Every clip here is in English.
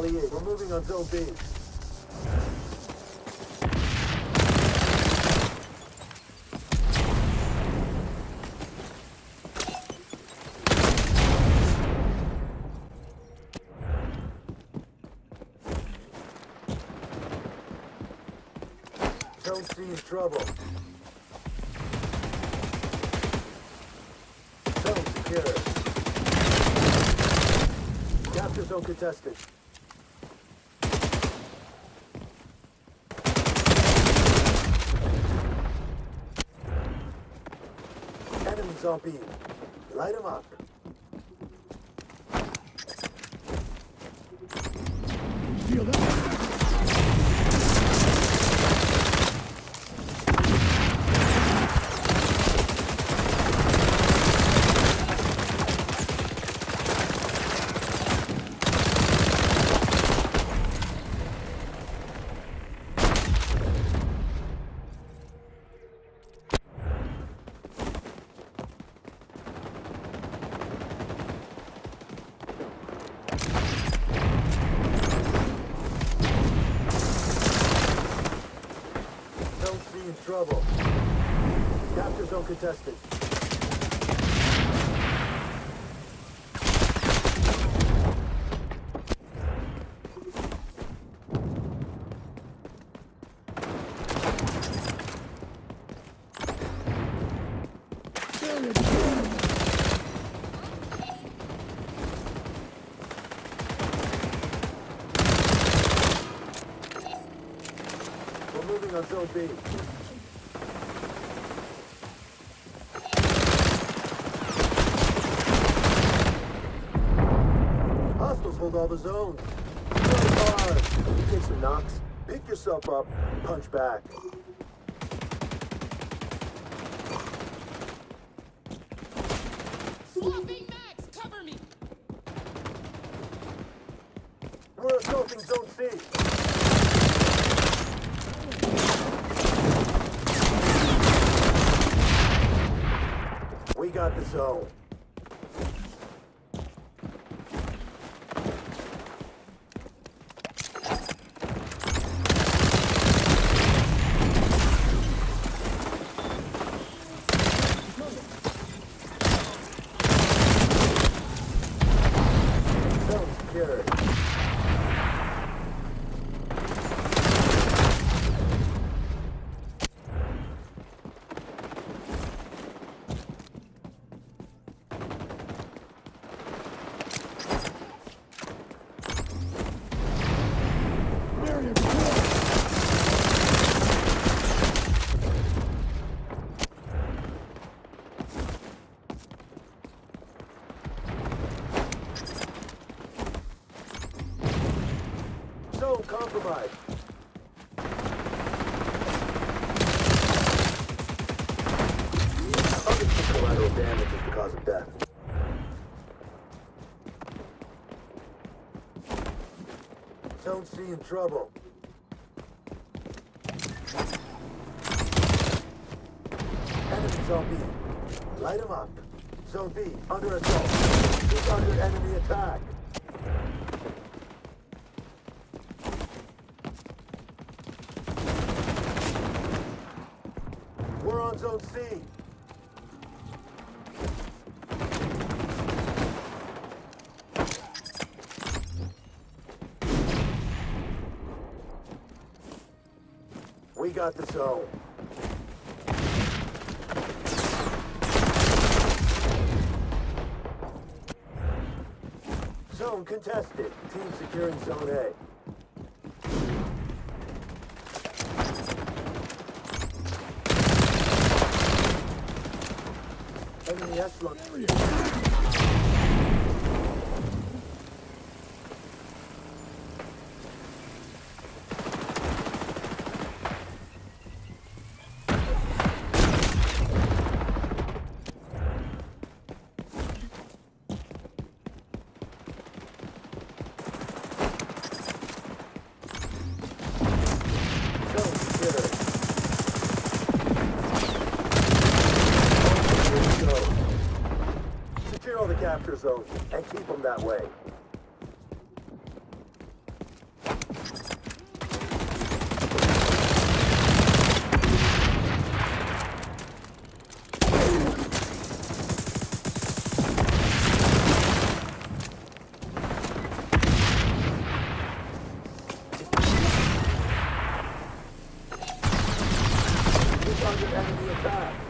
Retaliate. We're moving on Zone B. C in trouble. Zone secure. Capture zone contested. On Light them up. Shield up. Zone C. Capture zone contested. Moving on Zone B. Hostiles hold all the zones. Really hard. You take some knocks, pick yourself up, punch back. Swapping max, cover me. We're assaulting Zone C. We got the. Zone secured. Barrier destroyed. Zone compromised. Other collateral damage is the cause of death. Zone C in trouble. Enemies on B. Light them up. Zone B under assault. He's under enemy attack. We're on Zone C. We got the zone. Zone contested. Team securing Zone A. Enemy echelon. danger zones and keep them that way. under enemy attack.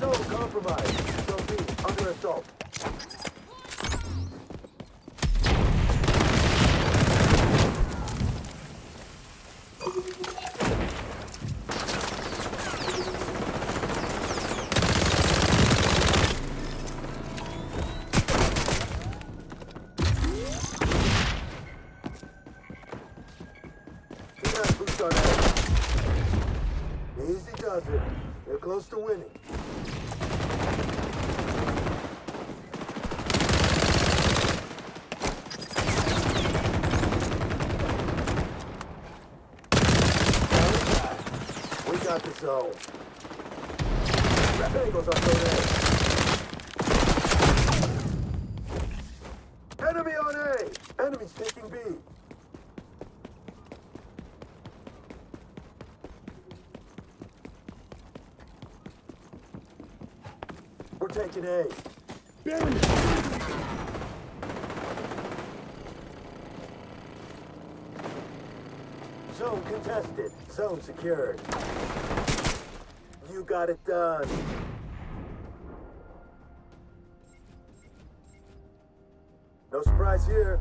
Zone compromised. Zone B under assault. On edge. Easy does it. They're close to winning. We got the zone. Red Eagles on zone A. Enemy on A. Enemy's taking B. taking A. Zone contested. Zone secured. You got it done. No surprise here.